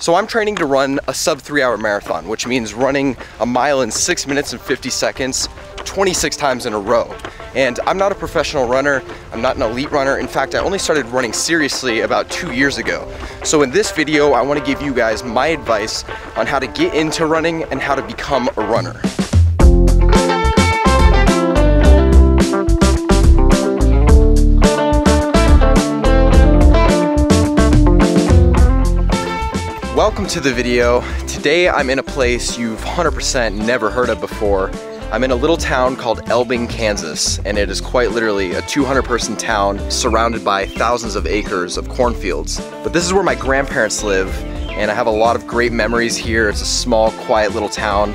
So I'm training to run a sub three hour marathon, which means running a mile in six minutes and 50 seconds, 26 times in a row. And I'm not a professional runner, I'm not an elite runner. In fact, I only started running seriously about two years ago. So in this video, I wanna give you guys my advice on how to get into running and how to become a runner. Welcome to the video. Today I'm in a place you've 100% never heard of before. I'm in a little town called Elbing, Kansas, and it is quite literally a 200 person town surrounded by thousands of acres of cornfields. But this is where my grandparents live, and I have a lot of great memories here. It's a small, quiet little town.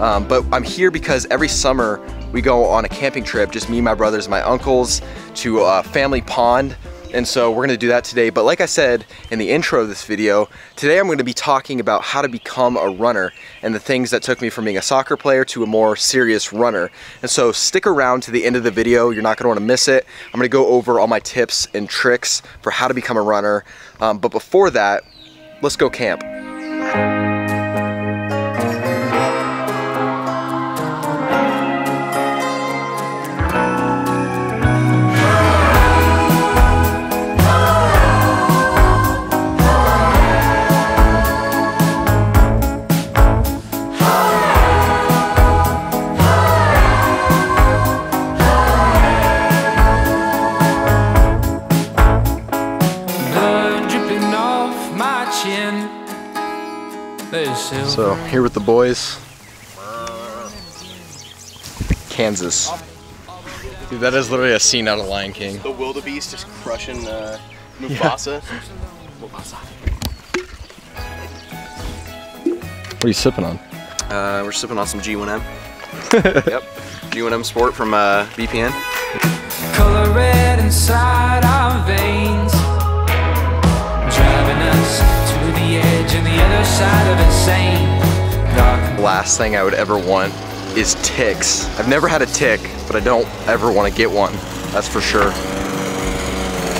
Um, but I'm here because every summer we go on a camping trip, just me, my brothers, my uncles, to a family pond and so we're gonna do that today. But like I said in the intro of this video, today I'm gonna be talking about how to become a runner and the things that took me from being a soccer player to a more serious runner. And so stick around to the end of the video. You're not gonna wanna miss it. I'm gonna go over all my tips and tricks for how to become a runner. Um, but before that, let's go camp. Boys, Kansas. Dude, that is literally a scene out of Lion King. The wildebeest just crushing uh, Mufasa. What are you sipping on? Uh, we're sipping on some G1M. yep, G1M Sport from uh, BPN. Color red inside our veins, driving us to the edge and the other side of insane. Last thing I would ever want is ticks. I've never had a tick, but I don't ever want to get one. That's for sure.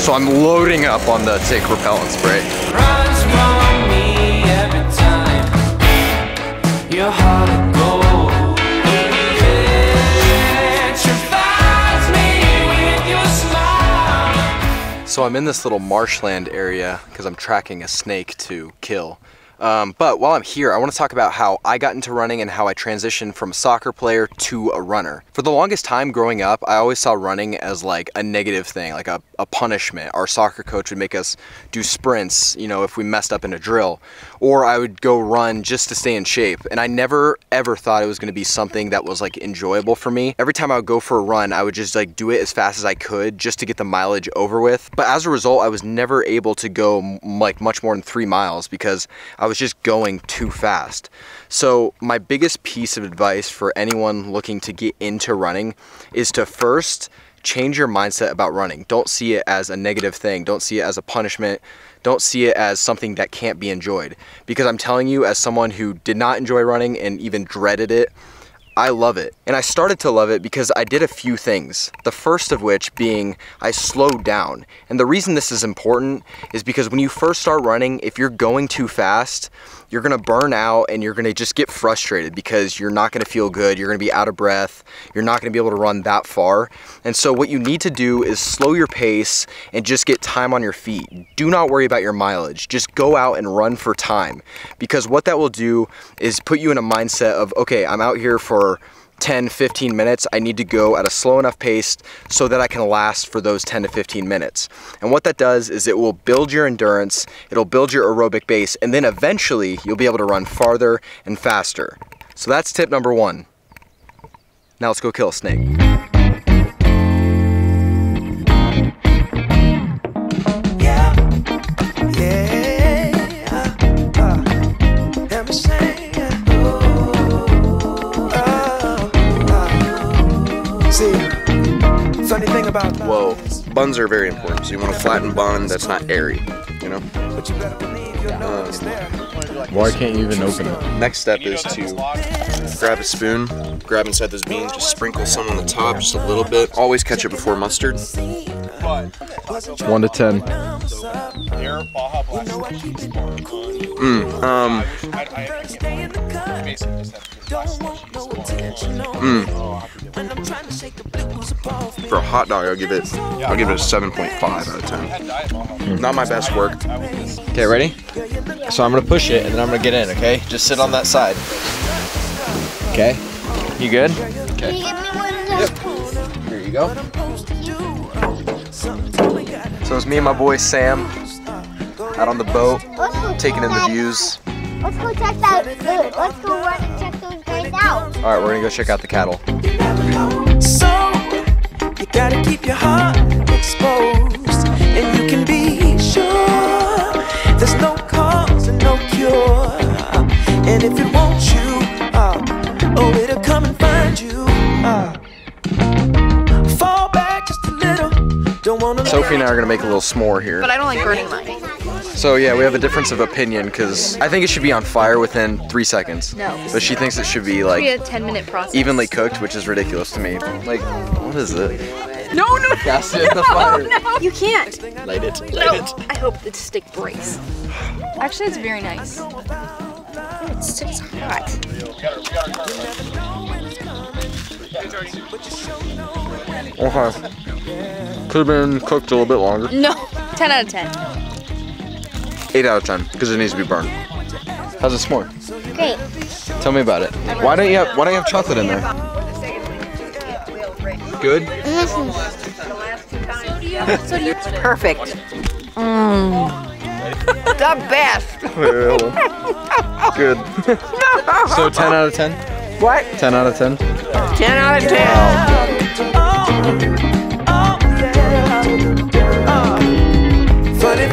So I'm loading up on the tick repellent spray. So I'm in this little marshland area because I'm tracking a snake to kill. Um, but while I'm here, I want to talk about how I got into running and how I transitioned from a soccer player to a runner. For the longest time growing up, I always saw running as like a negative thing, like a, a punishment. Our soccer coach would make us do sprints, you know, if we messed up in a drill. Or I would go run just to stay in shape. And I never ever thought it was going to be something that was like enjoyable for me. Every time I would go for a run, I would just like do it as fast as I could just to get the mileage over with. But as a result, I was never able to go like much more than three miles because I I was just going too fast. So my biggest piece of advice for anyone looking to get into running is to first change your mindset about running. Don't see it as a negative thing. Don't see it as a punishment. Don't see it as something that can't be enjoyed. Because I'm telling you, as someone who did not enjoy running and even dreaded it, I love it. And I started to love it because I did a few things. The first of which being I slowed down. And the reason this is important is because when you first start running, if you're going too fast, you're gonna burn out and you're gonna just get frustrated because you're not gonna feel good, you're gonna be out of breath, you're not gonna be able to run that far. And so what you need to do is slow your pace and just get time on your feet. Do not worry about your mileage, just go out and run for time. Because what that will do is put you in a mindset of, okay, I'm out here for 10, 15 minutes, I need to go at a slow enough pace so that I can last for those 10 to 15 minutes. And what that does is it will build your endurance, it'll build your aerobic base, and then eventually you'll be able to run farther and faster. So that's tip number one. Now let's go kill a snake. Buns are very important. So you want a flattened bun that's not airy, you know? Um, Why can't you even open it? Next step is to grab a spoon, grab inside those beans, just sprinkle some on the top, just a little bit. Always ketchup before mustard. One to ten. Mm, um, mm. For a hot dog, I'll give it. I'll give it a 7.5 out of 10. Not my best work. Okay, ready? So I'm gonna push it and then I'm gonna get in. Okay, just sit on that side. Okay. You good? Okay. Yep. Here you go. So it's me and my boy Sam out on the boat, taking in the views. Let's go check that. Let's go run and check those guys out. All right, we're gonna go check out the cattle. So you gotta keep your heart exposed, and you can be sure there's no cause and no cure. And if it wants you, uh, oh, it'll come and find you. Uh, fall back just a little. Don't wanna. Sophie and I are gonna make a little s'more here. But I don't like burning mine. So yeah, we have a difference of opinion because I think it should be on fire within three seconds. No. But she thinks it should be Be like a 10 minute process. evenly cooked, which is ridiculous to me. Like, what is it? No, no, no. Gas it in the fire. no. You can't. Light it. Light No. it. I hope the stick breaks. Actually, it's very nice. It's, it's hot. Okay. Could have been cooked a little bit longer. No. 10 out of 10. Eight out of ten because it needs to be burned. How's it s'more? Great. Tell me about it. Why don't you have Why don't you have chocolate in there? Good. Perfect. Mm. the best. Good. so ten out of ten. What? Ten out of ten. 10 out of 10. Funny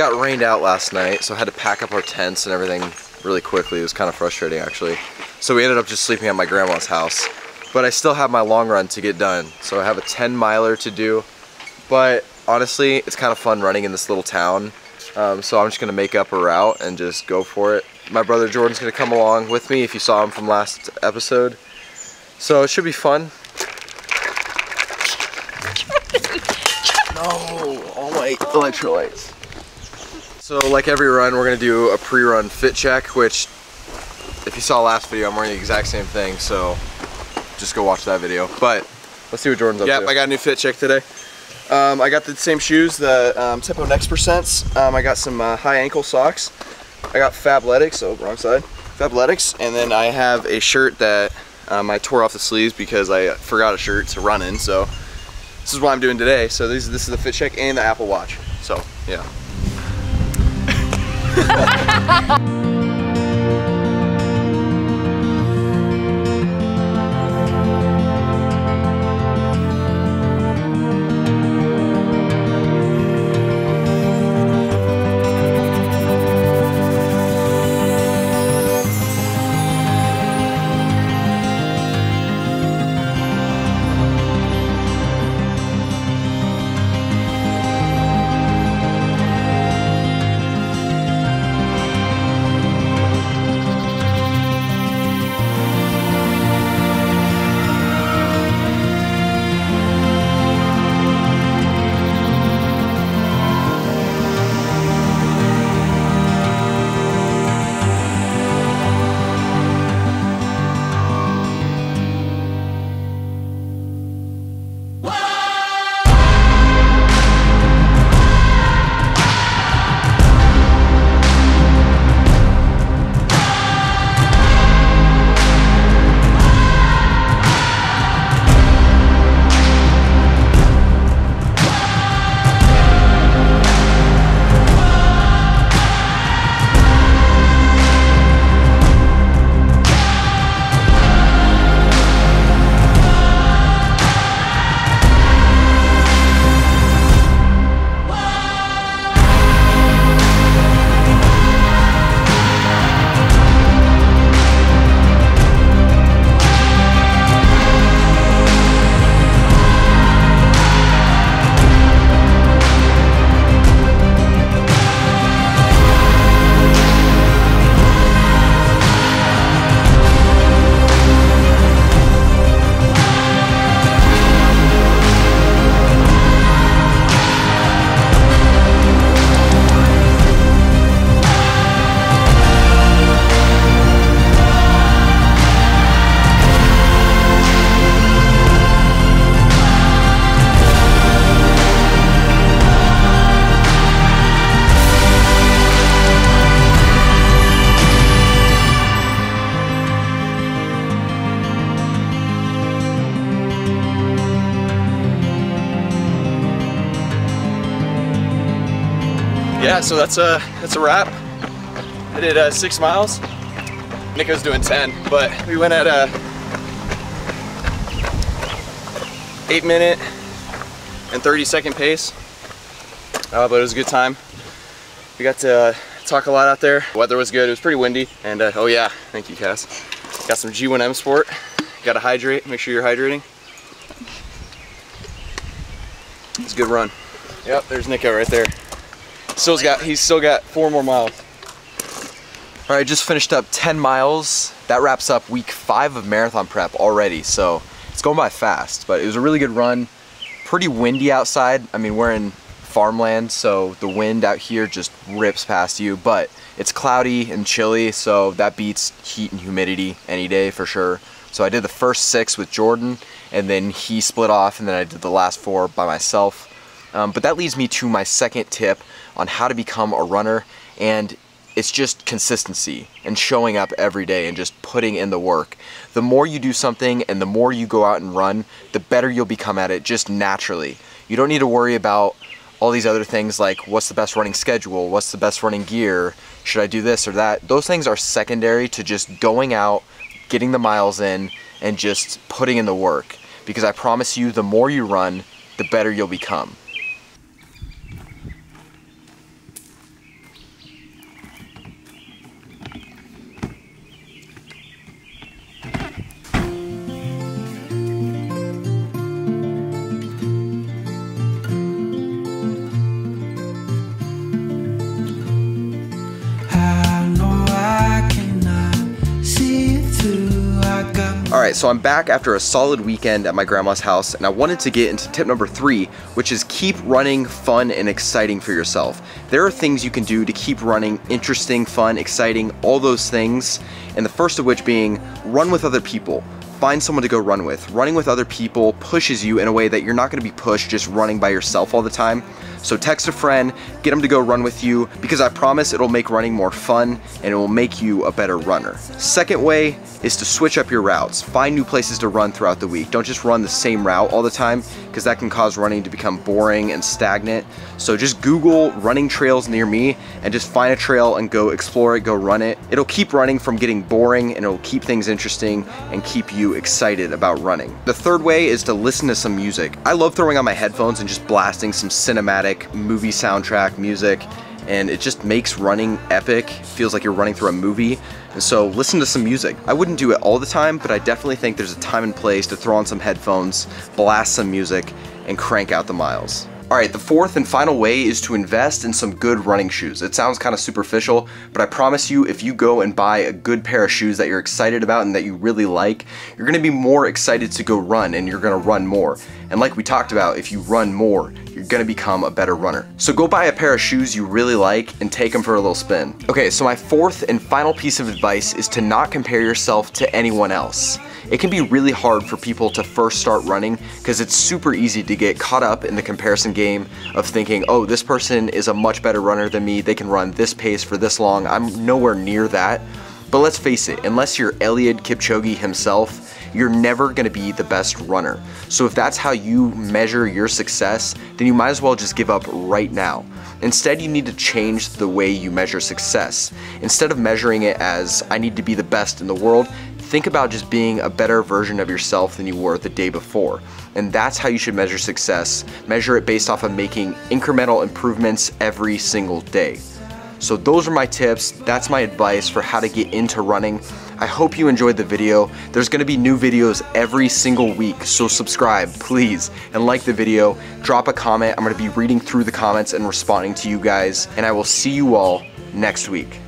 got rained out last night, so I had to pack up our tents and everything really quickly. It was kind of frustrating actually. So we ended up just sleeping at my grandma's house. But I still have my long run to get done. So I have a 10 miler to do. But honestly, it's kind of fun running in this little town. Um, so I'm just gonna make up a route and just go for it. My brother Jordan's gonna come along with me if you saw him from last episode. So it should be fun. no, all my electrolytes. So like every run, we're gonna do a pre-run fit check, which if you saw last video, I'm wearing the exact same thing, so just go watch that video. But let's see what Jordan's up Yep, to. I got a new fit check today. Um, I got the same shoes, the um, Tempo Next Percents. Um, I got some uh, high ankle socks. I got Fabletics, oh, wrong side. Fabletics, and then I have a shirt that um, I tore off the sleeves because I forgot a shirt to run in. So this is what I'm doing today. So this, this is the fit check and the Apple Watch. So yeah. 哈哈哈哈哈 so that's a that's a wrap. I did uh, six miles. Nico's doing 10, but we went at a eight minute and 30 second pace. Uh, but it was a good time. We got to uh, talk a lot out there. Weather was good. It was pretty windy. And uh, oh yeah, thank you, Cass. Got some G1M Sport. Got to hydrate. Make sure you're hydrating. It's a good run. Yep, there's Nico right there. Still's got. He's still got four more miles. All right, just finished up 10 miles. That wraps up week five of marathon prep already, so it's going by fast, but it was a really good run. Pretty windy outside. I mean, we're in farmland, so the wind out here just rips past you, but it's cloudy and chilly, so that beats heat and humidity any day for sure. So I did the first six with Jordan, and then he split off, and then I did the last four by myself. Um, but that leads me to my second tip on how to become a runner, and it's just consistency and showing up every day and just putting in the work. The more you do something and the more you go out and run, the better you'll become at it just naturally. You don't need to worry about all these other things like what's the best running schedule, what's the best running gear, should I do this or that. Those things are secondary to just going out, getting the miles in, and just putting in the work. Because I promise you, the more you run, the better you'll become. All right, so I'm back after a solid weekend at my grandma's house, and I wanted to get into tip number three, which is keep running fun and exciting for yourself. There are things you can do to keep running interesting, fun, exciting, all those things, and the first of which being run with other people find someone to go run with. Running with other people pushes you in a way that you're not gonna be pushed just running by yourself all the time. So text a friend, get them to go run with you, because I promise it'll make running more fun and it will make you a better runner. Second way is to switch up your routes. Find new places to run throughout the week. Don't just run the same route all the time, because that can cause running to become boring and stagnant. So just Google running trails near me and just find a trail and go explore it, go run it. It'll keep running from getting boring and it'll keep things interesting and keep you excited about running. The third way is to listen to some music. I love throwing on my headphones and just blasting some cinematic movie soundtrack music and it just makes running epic. Feels like you're running through a movie. And so listen to some music. I wouldn't do it all the time, but I definitely think there's a time and place to throw on some headphones, blast some music, and crank out the miles. All right, the fourth and final way is to invest in some good running shoes. It sounds kind of superficial, but I promise you, if you go and buy a good pair of shoes that you're excited about and that you really like, you're gonna be more excited to go run and you're gonna run more. And like we talked about, if you run more, you're gonna become a better runner. So go buy a pair of shoes you really like and take them for a little spin. Okay, so my fourth and final piece of advice is to not compare yourself to anyone else. It can be really hard for people to first start running because it's super easy to get caught up in the comparison game of thinking, oh, this person is a much better runner than me, they can run this pace for this long, I'm nowhere near that. But let's face it, unless you're Eliud Kipchoge himself, you're never gonna be the best runner. So if that's how you measure your success, then you might as well just give up right now. Instead, you need to change the way you measure success. Instead of measuring it as, I need to be the best in the world, think about just being a better version of yourself than you were the day before. And that's how you should measure success. Measure it based off of making incremental improvements every single day. So those are my tips. That's my advice for how to get into running. I hope you enjoyed the video. There's gonna be new videos every single week, so subscribe, please, and like the video. Drop a comment. I'm gonna be reading through the comments and responding to you guys, and I will see you all next week.